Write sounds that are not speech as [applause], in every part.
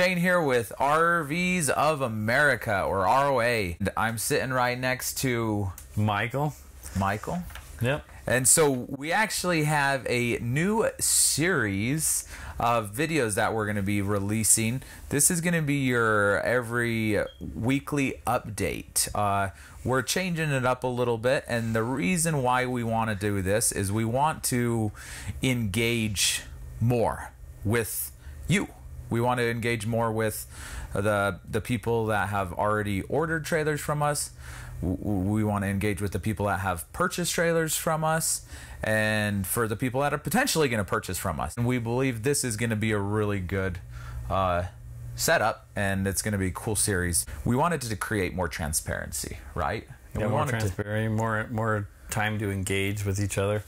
Shane here with RVs of America or ROA. I'm sitting right next to Michael. Michael. Yep. And so we actually have a new series of videos that we're going to be releasing. This is going to be your every weekly update. Uh, we're changing it up a little bit, and the reason why we want to do this is we want to engage more with you. We want to engage more with the the people that have already ordered trailers from us. We want to engage with the people that have purchased trailers from us, and for the people that are potentially going to purchase from us. And we believe this is going to be a really good uh, setup, and it's going to be a cool series. We wanted to create more transparency, right? And Yeah, we more wanted to- more more time to engage with each other,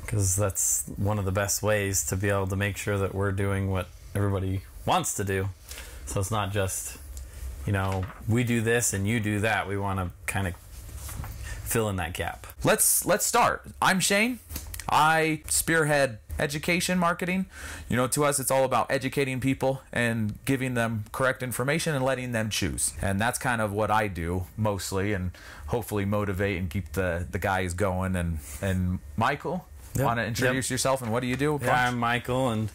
because that's one of the best ways to be able to make sure that we're doing what everybody wants to do. So it's not just, you know, we do this and you do that. We want to kind of fill in that gap. let's let's start. I'm Shane. I spearhead education marketing. You know, to us it's all about educating people and giving them correct information and letting them choose. And that's kind of what I do mostly and hopefully motivate and keep the the guys going and and Michael, Yep. want to introduce Yep. yourself and what do you do? Yeah, I'm Michael, and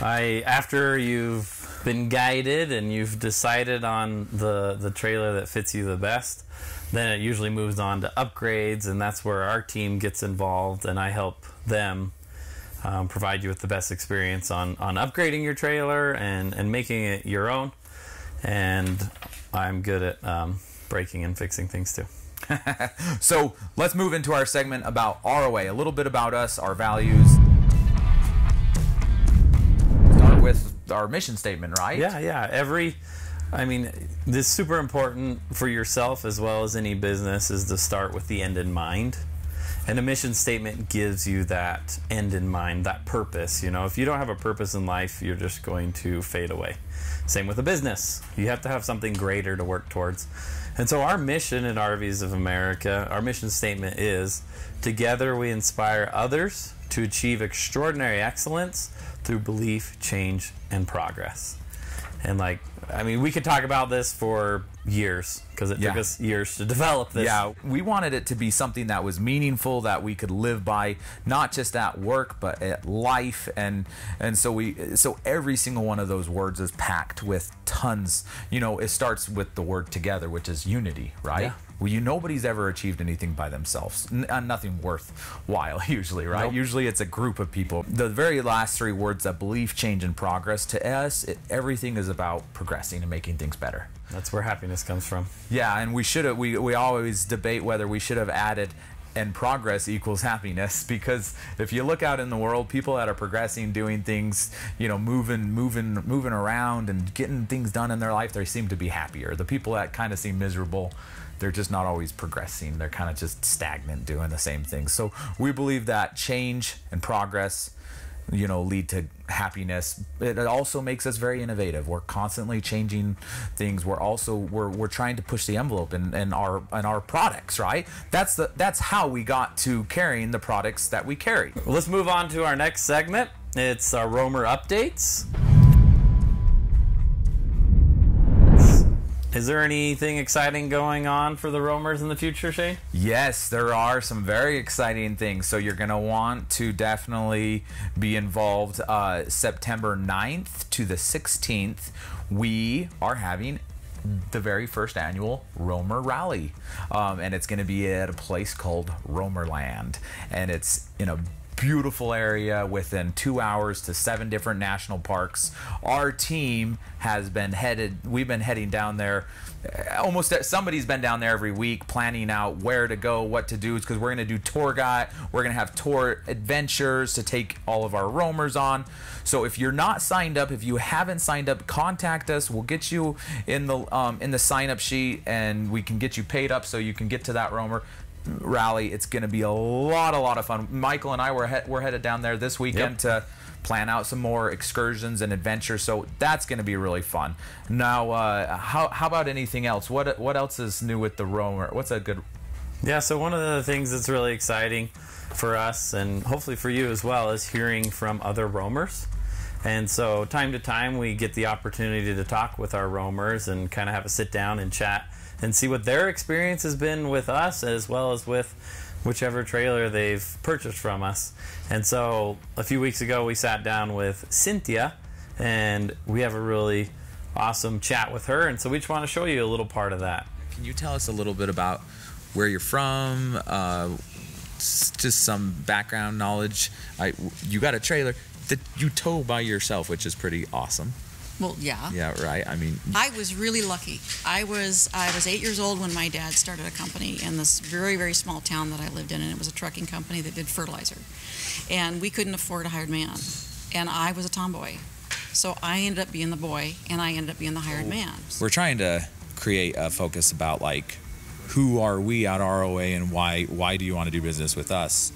I after you've been guided and you've decided on the the trailer that fits you the best, then it usually moves on to upgrades, and that's where our team gets involved, and I help them um, provide you with the best experience on on upgrading your trailer and and making it your own. And I'm good at um, breaking and fixing things too. [laughs] So let's move into our segment about ROA. A little bit about us, our values. Our mission statement, right? Yeah, yeah. Every, I mean, this is super important for yourself as well as any business is to start with the end in mind. And a mission statement gives you that end in mind, that purpose. You know, if you don't have a purpose in life, you're just going to fade away. Same with a business. You have to have something greater to work towards. And so, our mission at RVs of America, our mission statement is together we inspire others to achieve extraordinary excellence through belief, change, and progress. And like, I mean, we could talk about this for years because it took us years to develop this. Yeah, we wanted it to be something that was meaningful that we could live by, not just at work but at life, and and so we so every single one of those words is packed with tons. You know, it starts with the word together, which is unity, right? Yeah. Well, you nobody's ever achieved anything by themselves. N- uh, nothing worthwhile, [laughs] usually, right? Nope. Usually, it's a group of people. The very last three words that belief, change, and progress. To us, it, everything is about progressing and making things better. That's where happiness comes from. Yeah, and we should have. We we always debate whether we should have added and progress equals happiness [laughs] because if you look out in the world people that are progressing doing things you know moving moving moving around and getting things done in their life they seem to be happier the people that kind of seem miserable they're just not always progressing they're kind of just stagnant doing the same thing so we believe that change and progress you know lead to happiness. It also makes us very innovative. We're constantly changing things. We're also we're, we're trying to push the envelope in, in our in our products right? That's the that's how we got to carrying the products that we carry. Let's move on to our next segment. It's our Romer updates. Is there anything exciting going on for the Romers in the future, Shane? Yes, there are some very exciting things. So you're going to want to definitely be involved. Uh, September 9th to the 16th, we are having the very first annual Romer Rally. Um, and it's going to be at a place called Romerland. And it's in a beautiful area within two hours to seven different national parks. Our team has been headed, we've been heading down there. uh, Almost somebody's been down there every week planning out where to go, what to do. because we're going to do tour guide, we're going to have tour adventures to take all of our roamers on. So if you're not signed up, if you haven't signed up, contact us. We'll get you in the um, in the sign up sheet, and we can get you paid up so you can get to that roamer rally. It's going to be a lot, a lot of fun. Michael and I were he- we're headed down there this weekend to plan out some more excursions and adventures. So that's going to be really fun. Now, uh, how how about anything else? What what else is new with the roamer? What's a good? Yeah, so one of the things that's really exciting for us and hopefully for you as well is hearing from other roamers And so, time to time, we get the opportunity to talk with our roamers and kind of have a sit down and chat and see what their experience has been with us as well as with whichever trailer they've purchased from us. And so, a few weeks ago, we sat down with Cynthia and we have a really awesome chat with her. And so, we just want to show you a little part of that. Can you tell us a little bit about where you're from? Uh, just some background knowledge. I, you got a trailer that you tow by yourself, which is pretty awesome. Well, yeah. Yeah, right. I mean, I was really lucky. I was I was eight years old when my dad started a company in this very very small town that I lived in, and it was a trucking company that did fertilizer, and we couldn't afford a hired man, and I was a tomboy, so I ended up being the boy, and I ended up being the hired oh, man. we're trying to create a focus about like who are we at ROA and why why do you want to do business with us?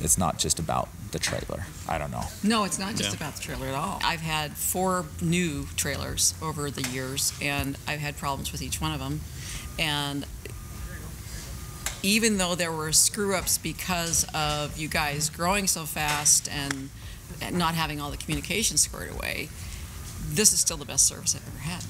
It's not just about the trailer. I don't know. No, it's not just Yeah. about the trailer at all. I've had four new trailers over the years, and I've had problems with each one of them. And even though there were screw ups because of you guys growing so fast and and not having all the communication squared away, this is still the best service I've ever had.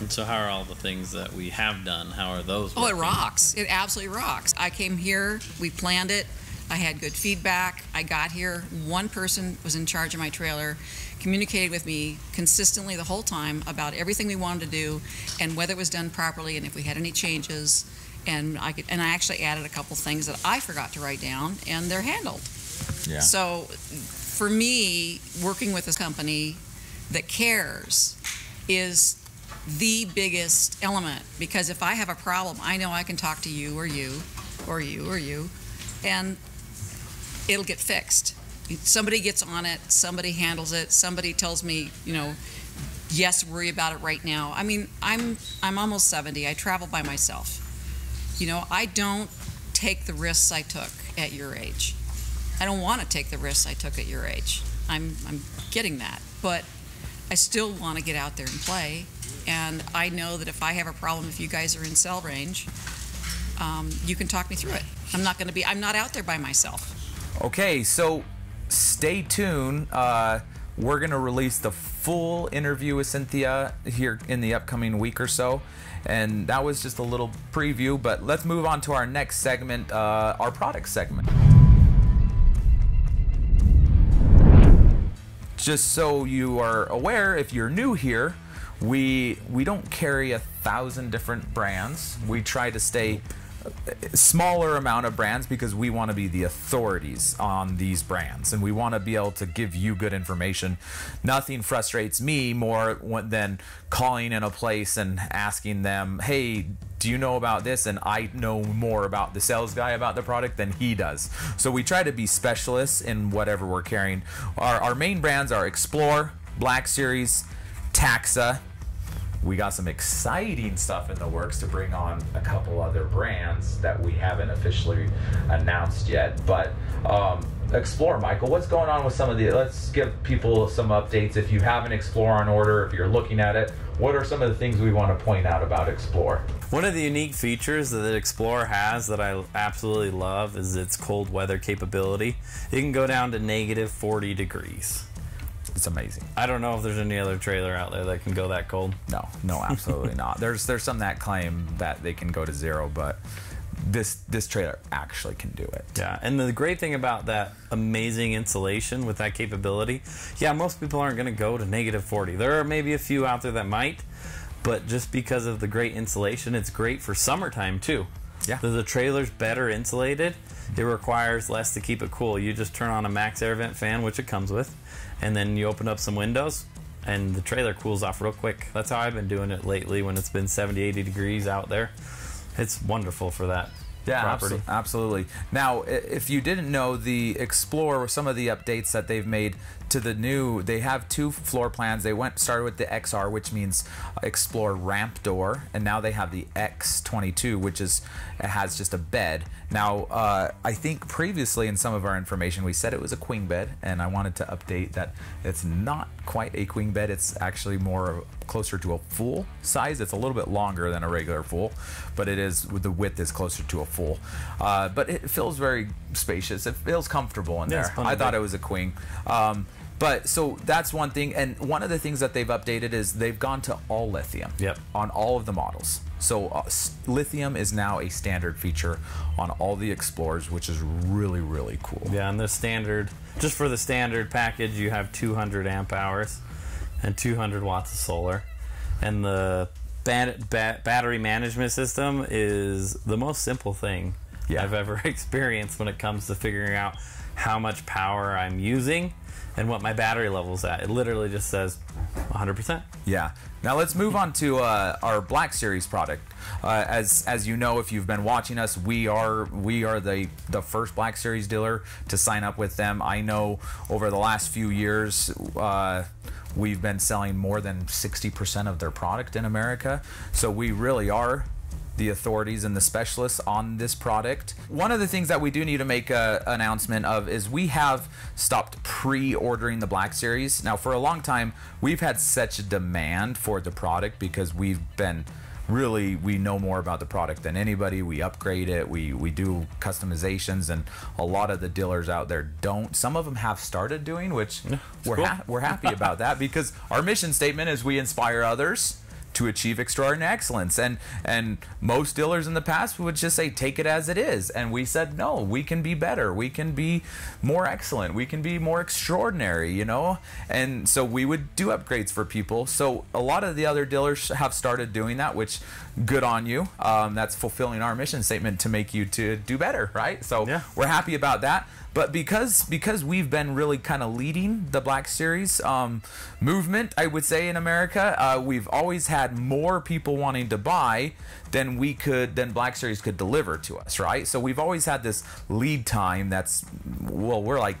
And so, how are all the things that we have done? How are those? Oh, it rocks. It absolutely rocks. I came here, we planned it, I had good feedback. I got here, one person was in charge of my trailer, communicated with me consistently the whole time about everything we wanted to do and whether it was done properly and if we had any changes. And I could, and I actually added a couple things that I forgot to write down, and they're handled. Yeah. So, for me, working with a company that cares is the biggest element because if I have a problem, I know I can talk to you or you or you or you, and it'll get fixed. Somebody gets on it, somebody handles it, somebody tells me, you know, yes, worry about it right now. I mean, I'm I'm almost 70. I travel by myself. You know, I don't take the risks I took at your age. I don't want to take the risks I took at your age. I'm I'm getting that, but I still want to get out there and play. And I know that if I have a problem, if you guys are in cell range, um, you can talk me through it. I'm not going to be. I'm not out there by myself. Okay, so stay tuned. Uh, we're going to release the full interview with Cynthia here in the upcoming week or so. And that was just a little preview, but let's move on to our next segment, uh, our product segment. Just so you are aware, if you're new here, we we don't carry a thousand different brands. We try to stay smaller amount of brands because we want to be the authorities on these brands and we want to be able to give you good information. Nothing frustrates me more than calling in a place and asking them, "Hey, do you know about this?" and I know more about the sales guy about the product than he does. So we try to be specialists in whatever we're carrying. Our, our main brands are Xplore, Black Series, Taxa, we got some exciting stuff in the works to bring on a couple other brands that we haven't officially announced yet. But um, Xplore, Michael, what's going on with some of the? Let's give people some updates. If you have an Xplore on order, if you're looking at it, what are some of the things we want to point out about Xplore? One of the unique features that Xplore has that I absolutely love is its cold weather capability. It can go down to negative 40 degrees. It's amazing. I don't know if there's any other trailer out there that can go that cold. No, no, absolutely not. There's there's some that claim that they can go to zero, but this this trailer actually can do it. Yeah, and the great thing about that amazing insulation with that capability, yeah, most people aren't going to go to negative 40. There are maybe a few out there that might, but just because of the great insulation, it's great for summertime too. Yeah. The, the trailer's better insulated. It requires less to keep it cool. You just turn on a max air vent fan, which it comes with, and then you open up some windows, and the trailer cools off real quick. That's how I've been doing it lately when it's been 70, 80 degrees out there. It's wonderful for that Yeah, property. absolutely. Now, if you didn't know, the Explorer, some of the updates that they've made to the new, they have two floor plans. They went started with the XR, which means Xplore ramp door, and now they have the X22, which is it has just a bed. Now, uh, I think previously in some of our information we said it was a queen bed, and I wanted to update that it's not quite a queen bed. It's actually more closer to a full size. It's a little bit longer than a regular full, but it is with the width is closer to a full. Uh, but it feels very spacious. It feels comfortable in Yeah, there. I thought it was a queen. Um, But so that's one thing, and one of the things that they've updated is they've gone to all lithium. Yep. On all of the models. So uh, lithium is now a standard feature on all the Explorers, which is really really cool. Yeah, and the standard, just for the standard package, you have 200 amp hours and 200 watts of solar. And the bat- bat- battery management system is the most simple thing Yeah. I've ever [laughs] experienced when it comes to figuring out how much power I'm using and what my battery level's at. It literally just says 100%. Yeah. Now let's move on to uh, our Black Series product. Uh, as as you know, if you've been watching us, we are we are the the first Black Series dealer to sign up with them. I know over the last few years. Uh, We've been selling more than 60% of their product in America. So we really are the authorities and the specialists on this product. One of the things that we do need to make a announcement of is we have stopped pre-ordering the Black Series. Now, for a long time, we've had such a demand for the product because we've been really we know more about the product than anybody. We upgrade it. We we do customizations, and a lot of the dealers out there don't. Some of them have started doing, which we're cool. ha- we're happy about that [laughs] because our mission statement is we inspire others to achieve extraordinary excellence. And and most dealers in the past would just say take it as it is. And we said no we can be better. We can be more excellent. We can be more extraordinary you know? And so we would do upgrades for people. So a lot of the other dealers have started doing that which good on you. Um, that's fulfilling our mission statement to make you to do better right? So Yeah. we're happy about that but because because we've been really kind of leading the Black Series um, movement, I would say in America, uh, we've always had more people wanting to buy than we could than Black Series could deliver to us, right? So we've always had this lead time. That's well, we're like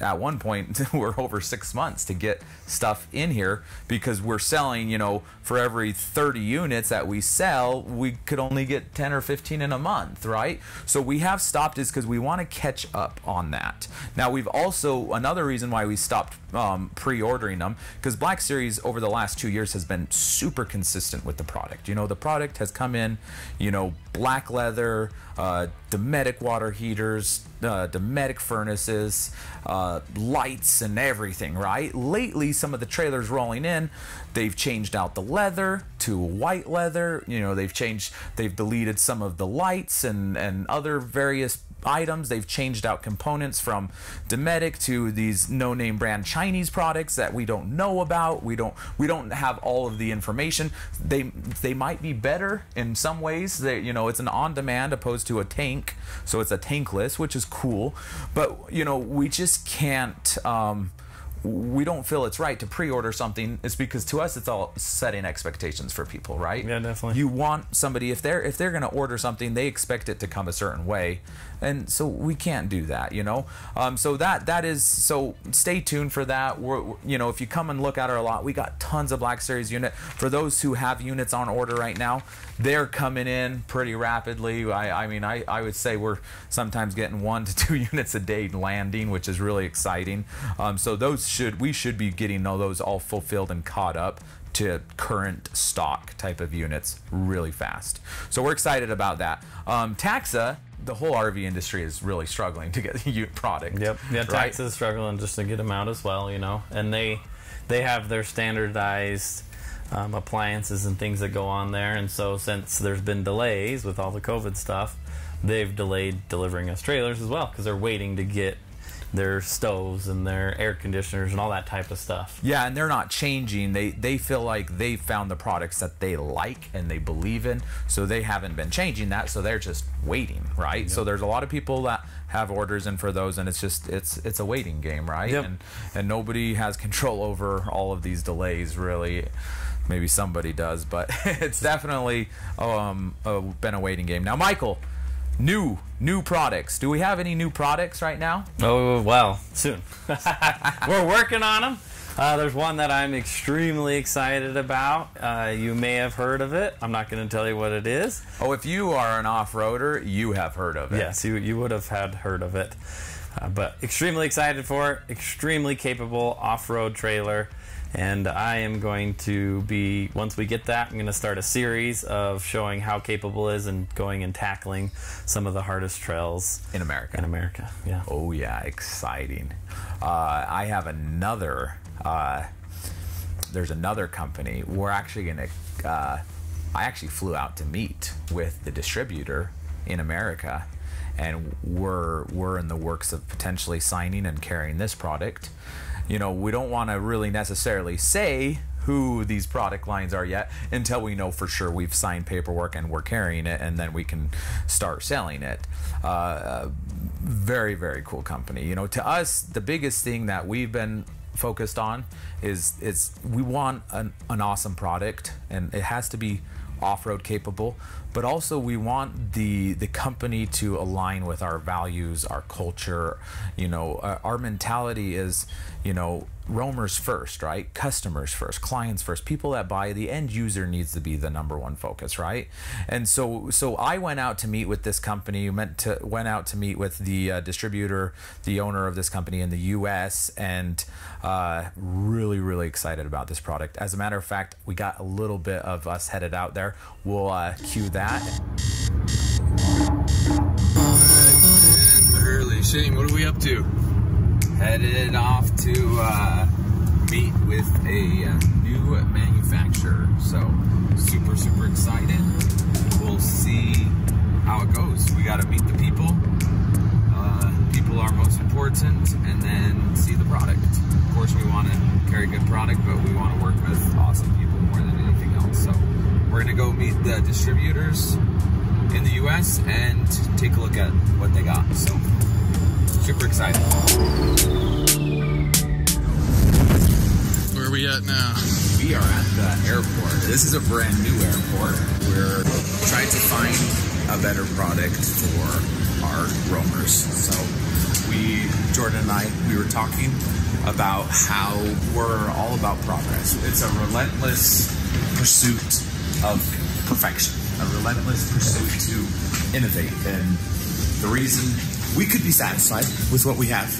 at one point [laughs] we're over six months to get stuff in here because we're selling you know for every 30 units that we sell we could only get 10 or 15 in a month right? So we have stopped is because we want to catch up on that. Now we've also another reason why we stopped um, pre-ordering them because black series over the last two years has been super consistent with the product. You know the product has come in you know black leather uh, Dometic water heaters, uh, Dometic furnaces, uh, lights, and everything, right? Lately, some of the trailers rolling in, they've changed out the leather to white leather. You know, they've changed, they've deleted some of the lights and, and other various items. They've changed out components from Dometic to these no-name brand Chinese products that we don't know about. We don't we don't have all of the information. They they might be better in some ways. They you know it's an on-demand opposed to a tank, so it's a tankless, which is cool. But you know we just can't. Um, we don't feel it's right to pre-order something it's because to us it's all setting expectations for people right Yeah, definitely. you want somebody if they're if they're going to order something they expect it to come a certain way and so we can't do that you know? Um, so that that is so stay tuned for that. We're, you know if you come and look at our lot we got tons of black series unit. For those who have units on order right now they're coming in pretty rapidly. I, I mean I, I would say we're sometimes getting one to two [laughs] units a day landing which is really exciting. Um, so those should we should be getting all those all fulfilled and caught up to current stock type of units really fast. So we're excited about that. Um, Taxa, the whole RV industry is really struggling to get unit product. Yep. Yeah, right? Tax is struggling just to get them out as well, you know. And they they have their standardized um, appliances and things that go on there. And so since there's been delays with all the COVID stuff, they've delayed delivering us trailers as well because they're waiting to get their stoves and their air conditioners and all that type of stuff. Yeah, and they're not changing. They they feel like they found the products that they like and they believe in, so they haven't been changing that. So they're just waiting, right? So there's a lot of people that have orders in for those, and it's just it's it's a waiting game, right? Yep. And and nobody has control over all of these delays, really. Maybe somebody does, but [laughs] it's definitely um, uh, been a waiting game. Now, Michael, new new products. Do we have any new products right now? Oh, well, soon. [laughs] We're working on them. Uh, there's one that I'm extremely excited about. Uh, you may have heard of it. I'm not going to tell you what it is. Oh, if you are an off-roader, you have heard of it. Yes, you, you would have had heard of it. Uh, but extremely excited for it. Extremely capable off road trailer. And I am going to be, once we get that, I'm going to start a series of showing how capable it is and going and tackling some of the hardest trails in America. in America. Yeah. Oh yeah, exciting. Uh, I have another. Uh, there's another company. We're actually gonna. Uh, I actually flew out to meet with the distributor in America, and we're we're in the works of potentially signing and carrying this product. You know, we don't want to really necessarily say who these product lines are yet until we know for sure we've signed paperwork and we're carrying it, and then we can start selling it. Uh, very very cool company. You know, to us the biggest thing that we've been focused on is is we want an, an awesome product and it has to be off-road capable but also we want the the company to align with our values our culture. You know our, our mentality is you know roamers first right? Customers first clients first people that buy. The end user needs to be the number one focus right? And so so i went out to meet with this company meant to went out to meet with the uh, distributor the owner of this company in the us and uh, really really excited about this product. As a matter of fact we got a little bit of us headed out there. We'll uh, cue that. Early. Shane, what are we up to? Headed off to uh, meet with a uh, new manufacturer. So super, super excited. We'll see how it goes. We got to meet the people. Uh, people are most important, and then see the product. Of course, we want to carry good product, but we want to work with awesome people more than anything else. So we're gonna go meet the distributors in the U.S. and take a look at what they got. So super excited. Where are we at now? We are at the airport. This is a brand new airport. We're trying to find a better product for our roamers. So we, Jordan and I, we were talking about how we're all about progress. It's a relentless pursuit of perfection, a relentless pursuit to innovate. And the reason we could be satisfied with what we have,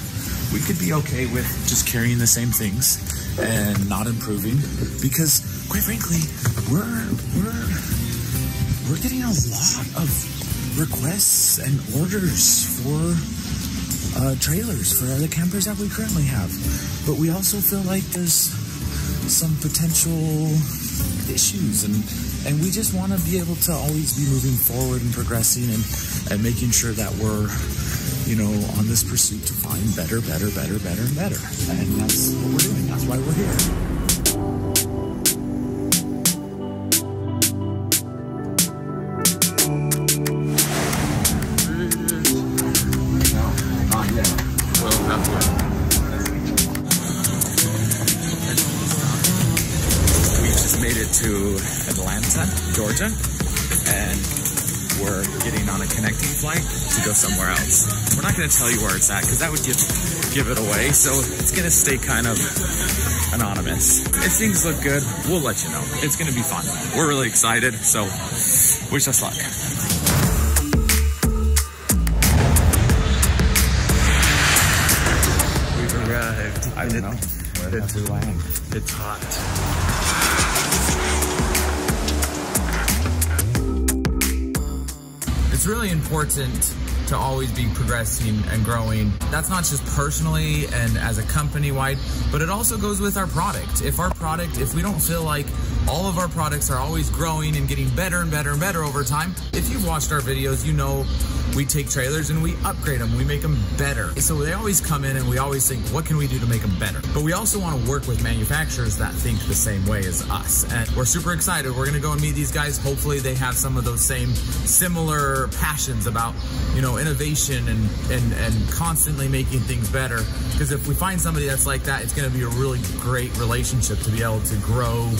we could be okay with just carrying the same things and not improving because quite frankly we're we're we're getting a lot of requests and orders for uh, trailers for the campers that we currently have. But we also feel like there's some potential issues and and we just want to be able to always be moving forward and progressing and and making sure that we're you know on this pursuit to find better better better better and better. And that's what we're doing. That's why we're here not going to tell you where it's at because that would give give it away. So it's going to stay kind of anonymous. If things look good, we'll let you know. It's going to be fun. We're really excited. So wish us luck. We've arrived. I don't know. Where It's, we land. it's hot. It's really important to always be progressing and growing. That's not just personally and as a company wide, but it also goes with our product. If our product, if we don't feel like all of our products are always growing and getting better and better and better over time, if you've watched our videos, you know we take trailers and we upgrade them, we make them better. So they always come in and we always think, what can we do to make them better? But we also want to work with manufacturers that think the same way as us. And we're super excited. We're going to go and meet these guys. Hopefully they have some of those same similar passions about, you know, innovation and, and, and constantly making things better. Because if we find somebody that's like that, it's going to be a really great relationship to be able to grow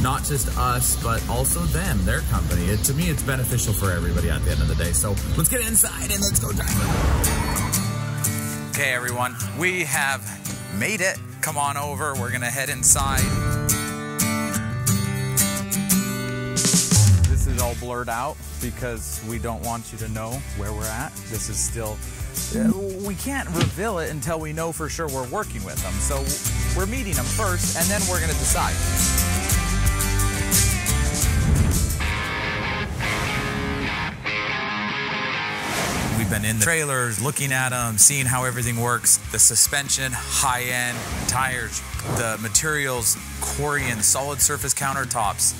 not just us, but also them, their company. It, to me, it's beneficial for everybody at the end of the day. So let's get inside and let's go. Okay, everyone, we have made it. Come on over. We're gonna head inside. This is all blurred out because we don't want you to know where we're at. This is still. uh, We can't reveal it until we know for sure we're working with them. So we're meeting them first, and then we're going to decide. Been in the trailers, looking at them, seeing how everything works. The suspension, high end tires, the materials, Corian solid surface countertops,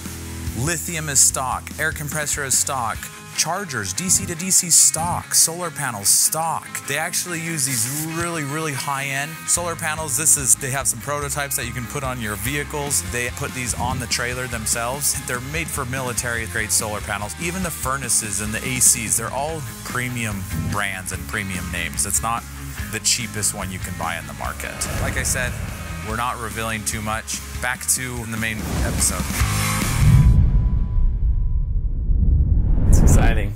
lithium is stock, air compressor is stock, chargers, DC to DC stock, solar panels stock. They actually use these really, really high end solar panels. This is, they have some prototypes that you can put on your vehicles. They put these on the trailer themselves. They're made for military grade solar panels. Even the furnaces and the ACs, they're all premium brands and premium names. It's not the cheapest one you can buy in the market. Like I said, we're not revealing too much. Back to the main episode. Exciting.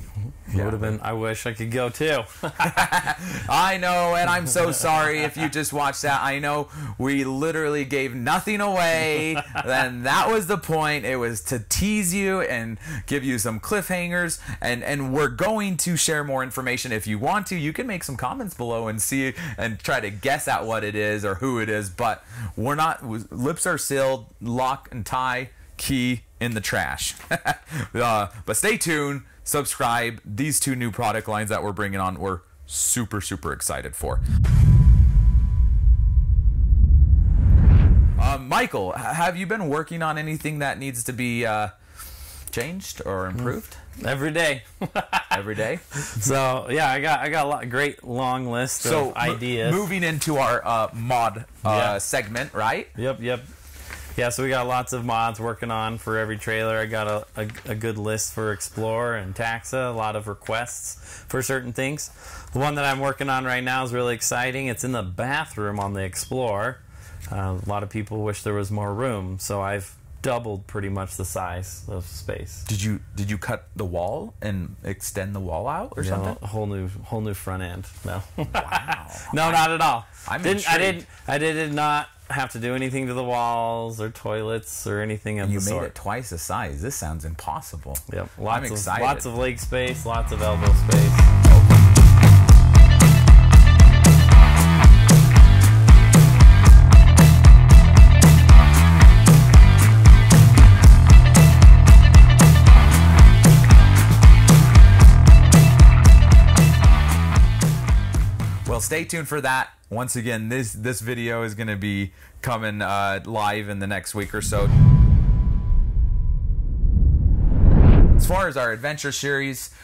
Yeah. Would have been. I wish I could go too. [laughs] I know, and I'm so sorry if you just watched that. I know we literally gave nothing away. [laughs] then that was the point. It was to tease you and give you some cliffhangers, and and we're going to share more information. If you want to, you can make some comments below and see and try to guess at what it is or who it is. But we're not. Lips are sealed. Lock and tie. Key in the trash. [laughs] uh, but stay tuned subscribe. These two new product lines that we're bringing on, we're super, super excited for. Um, Michael, have you been working on anything that needs to be uh, changed or improved Every day. [laughs] every day? so yeah, I got I got a lot, great long list So, of ideas. moving into our uh, mod uh, Yeah. segment, right? Yep, yep. Yeah, so we got lots of mods working on for every trailer. I got a, a, a good list for Explorer and Taxa, a lot of requests for certain things. The one that I'm working on right now is really exciting. It's in the bathroom on the Explorer. Uh, a lot of people wish there was more room, so I've doubled pretty much the size of space. Did you did you cut the wall and extend the wall out or You know, something? a whole new whole new front end. No. Wow. [laughs] No, not at all. I'm didn't, I didn't. I did not have to do anything to the walls or toilets or anything of You the made it twice the size. This sounds impossible. Yep. Lots I'm of excited. lots of leg space, lots of elbow space. Stay tuned for that. Once again, this this video is going to be coming uh, live in the next week or so. As far as our adventure series,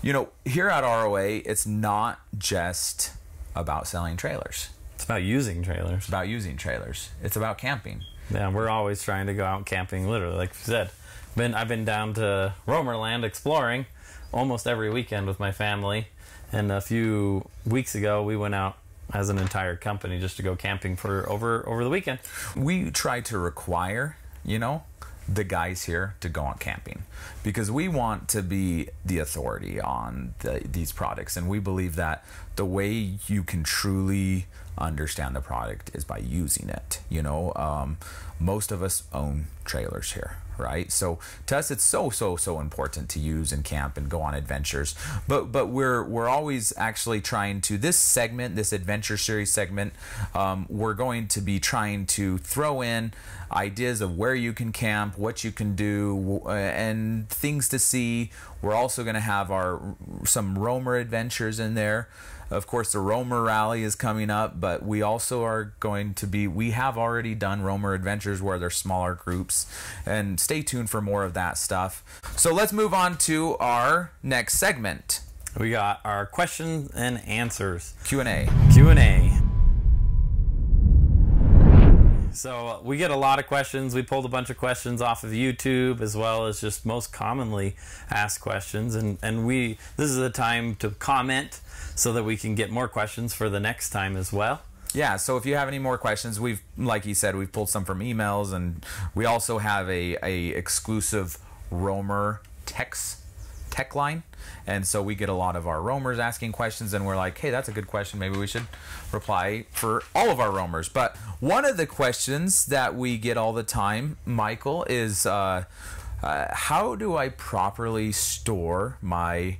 you know, here at ROA, it's not just about selling trailers. It's about using trailers. It's about using trailers. It's about camping. Yeah, we're always trying to go out camping. Literally, like you said, been I've been down to Romerland exploring almost every weekend with my family, and a few weeks ago we went out as an entire company just to go camping for over over the weekend. we try to require, you know, the guys here to go on camping because we want to be the authority on the, these products and we believe that the way you can truly understand the product is by using it you know? Um, most of us own trailers here right? So to us it's so so so important to use and camp and go on adventures. But but we're we're always actually trying to this segment this adventure series segment um, we're going to be trying to throw in ideas of where you can camp what you can do uh, and things to see. We're also going to have our some roamer adventures in there of course, the Romer Rally is coming up, but we also are going to be, we have already done Romer Adventures where they're smaller groups, and stay tuned for more of that stuff. So let's move on to our next segment We got our questions and answers Q&A. Q and A. So uh, we get a lot of questions. We pulled a bunch of questions off of YouTube as well as just most commonly asked questions, and and we this is the time to comment so that we can get more questions for the next time as well. Yeah, so if you have any more questions, we've, like you said, we've pulled some from emails, and we also have a, a exclusive Romer text tech line. And so we get a lot of our roamers asking questions, and we're like, hey, that's a good question. Maybe we should reply for all of our roamers. But one of the questions that we get all the time, Michael, is uh, uh, how do I properly store my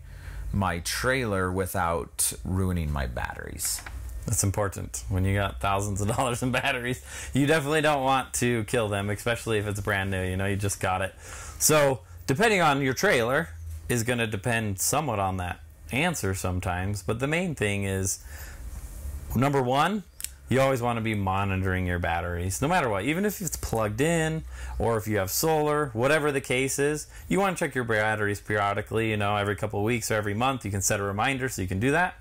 my trailer without ruining my batteries? That's important. When you got thousands of [laughs] dollars in batteries, you definitely don't want to kill them, especially if it's brand new. You know, you just got it. So, depending on your trailer, is going to depend somewhat on that answer sometimes. But the main thing is number one, you always want to be monitoring your batteries no matter what even if it's plugged in or if you have solar whatever the case is you want to check your batteries periodically you know every couple of weeks or every month you can set a reminder so you can do that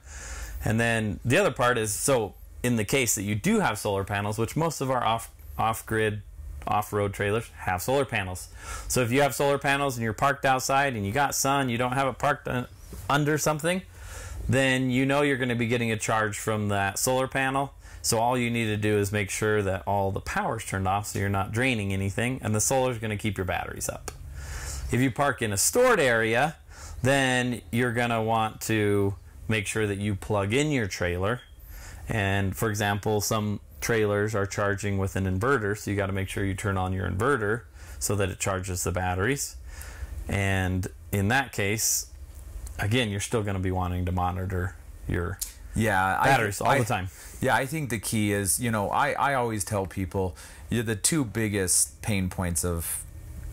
and then the other part is so in the case that you do have solar panels which most of our off off grid off road trailers have solar panels so if you have solar panels and you're parked outside and you got sun you don't have it parked un- under something then you know you're going to be getting a charge from that solar panel. So all you need to do is make sure that all the power's turned off so you're not draining anything and the solar's going to keep your batteries up. If you park in a stored area, then you're going to want to make sure that you plug in your trailer. And for example, some trailers are charging with an inverter, so you got to make sure you turn on your inverter so that it charges the batteries. And in that case, again, you're still going to be wanting to monitor your Yeah, I- batteries all I- the time. Yeah, I think the key is, you know, I, I always tell people you know, the two biggest pain points of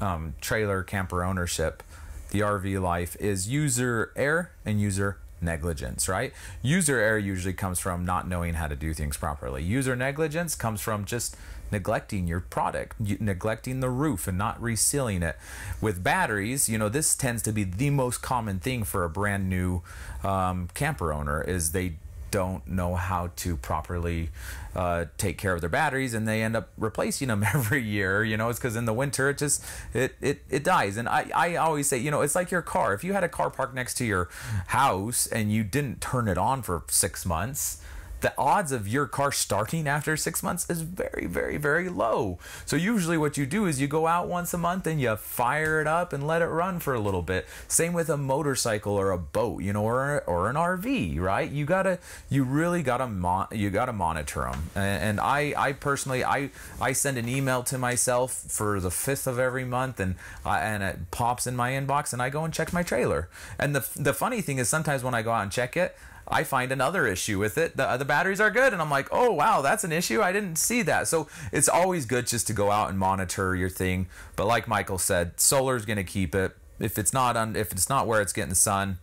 um, trailer camper ownership, the RV life, is user error and user negligence, right? User error usually comes from not knowing how to do things properly. User negligence comes from just neglecting your product, neglecting the roof and not resealing it. With batteries, you know, this tends to be the most common thing for a brand new um, camper owner is they don't know how to properly uh, take care of their batteries and they end up replacing them [laughs] every year you know? It's because in the winter it just it, it it dies. And I, I always say you know it's like your car. If you had a car parked next to your house and you didn't turn it on for six months the odds of your car starting after six months is very, very, very low. So usually what you do is you go out once a month and you fire it up and let it run for a little bit. Same with a motorcycle or a boat, you know, or or an RV, right? You gotta, you really gotta, mon- you gotta monitor them. And, and I, I personally, I, I send an email to myself for the fifth of every month, and I, and it pops in my inbox, and I go and check my trailer. And the the funny thing is sometimes when I go out and check it. I find another issue with it. The, the batteries are good, and I'm like, oh wow, that's an issue. I didn't see that. So it's always good just to go out and monitor your thing. But like Michael said, solar's gonna keep it. If it's not on, if it's not where it's getting sun,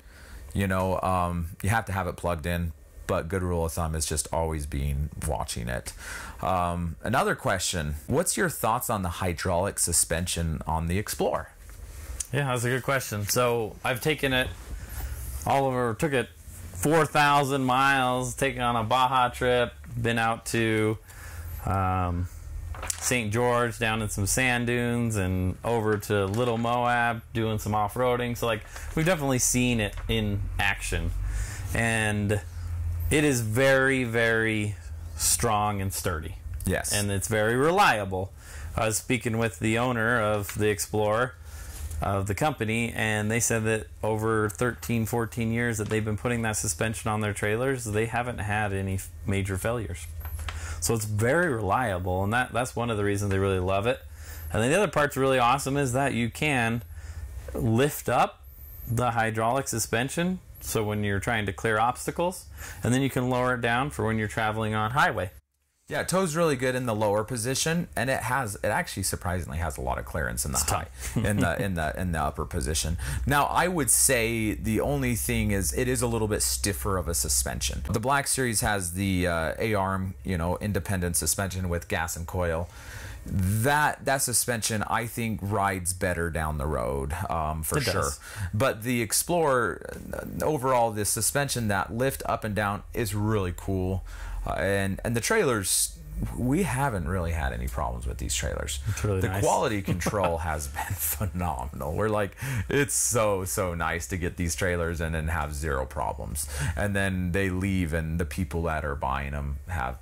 you know, um, you have to have it plugged in. But good rule of thumb is just always being watching it. Um, another question: What's your thoughts on the hydraulic suspension on the Explorer? Yeah, that's a good question. So I've taken it all over, took it 4,000 miles, taken on a Baja trip, been out to um, St. George down in some sand dunes and over to Little Moab doing some off roading. So, like, we've definitely seen it in action. And it is very, very strong and sturdy Yes. and it's very reliable. I was speaking with the owner of the Explorer of the company, and they said that over 13, 14 years that they've been putting that suspension on their trailers, they haven't had any major failures. So it's very reliable, and that, that's one of the reasons they really love it. And then the other part's really awesome is that you can lift up the hydraulic suspension so when you're trying to clear obstacles, and then you can lower it down for when you're traveling on highway. Yeah, tow's really good in the lower position, and it has it actually surprisingly has a lot of clearance in the high in the [laughs] in the in the upper position. Now, I would say the only thing is it is a little bit stiffer of a suspension. The Black Series has the uh, A-arm, you know, independent suspension with gas and coil. That that suspension I think rides better down the road um, for It sure. does. But the Explorer, uh, overall, the suspension that lift up and down is really cool, uh, and and the trailers. We haven't really had any problems with these trailers. really the nice. quality [laughs] control has been [laughs] phenomenal. We're like, it's so so nice to get these trailers and then have zero problems, and then they leave, and the people that are buying them have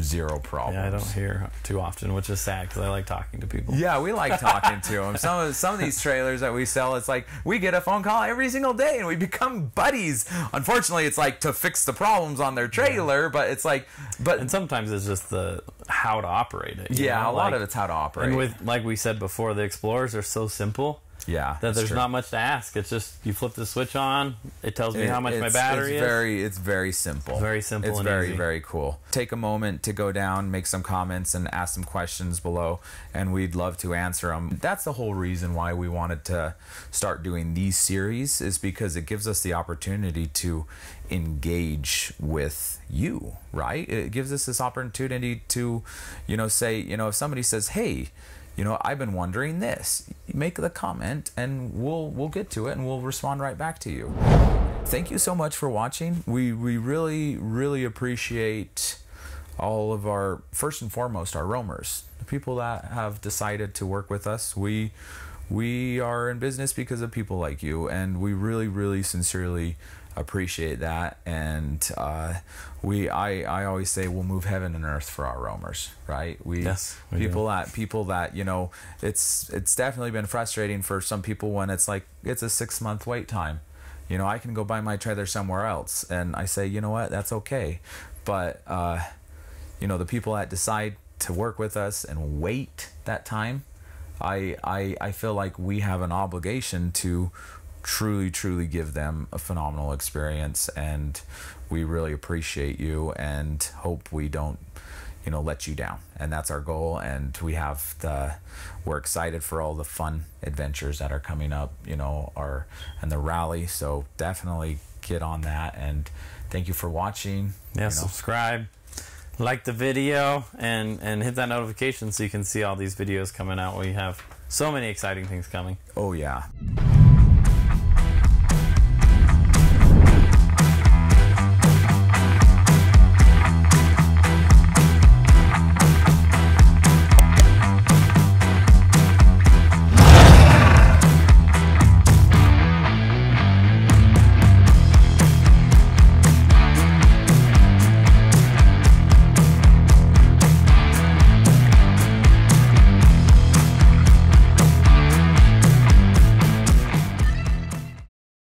zero problems. Yeah, I don't hear too often, which is sad because I like talking to people. Yeah, we like [laughs] talking to them. Some of some of these trailers that we sell, it's like we get a phone call every single day, and we become buddies. Unfortunately, it's like to fix the problems on their trailer, but it's like, but And sometimes it's just the how to operate it. yeah, know, a lot like- of it's how to operate. And with like we said before, the Explorers are so simple Yeah, that there's true. not much to ask. It's just you flip the switch on, it tells me It- how much my it's- battery it's is. Very, it's very simple. Very simple It's and very, easy. very cool. Take a moment to go down, make some comments, and ask some questions below, and we'd love to answer them. That's the whole reason why we wanted to start doing these series, is because it gives us the opportunity to engage with you, right? It gives us this opportunity to, you know, say, you know, if somebody says, "Hey," you know i've been wondering this. Make the comment and we'll we'll get to it and we'll respond right back to you. Thank you so much for watching. We we really really appreciate all of our first and foremost our roamers the people that have decided to work with us. We we are in business because of people like you and we really really sincerely appreciate that. And uh, we I, I always say we'll move heaven and earth for our roamers right? We Yes, we do. people that people that you know it's it's definitely been frustrating for some people when it's like it's a six month wait time. You know i can go buy my trailer somewhere else and i say you know what? That's okay. But uh you know the people that decide to work with us and wait that time i i i feel like we have an obligation to truly truly give them a phenomenal experience and we really appreciate you and hope we don't you know let you down and that's our goal and we have the we're excited for all the fun adventures that are coming up you know our and the rally so definitely get on that and thank you for watching Yeah, you know. subscribe, like the video, and and hit that notification so you can see all these videos coming out. We have so many exciting things coming. oh yeah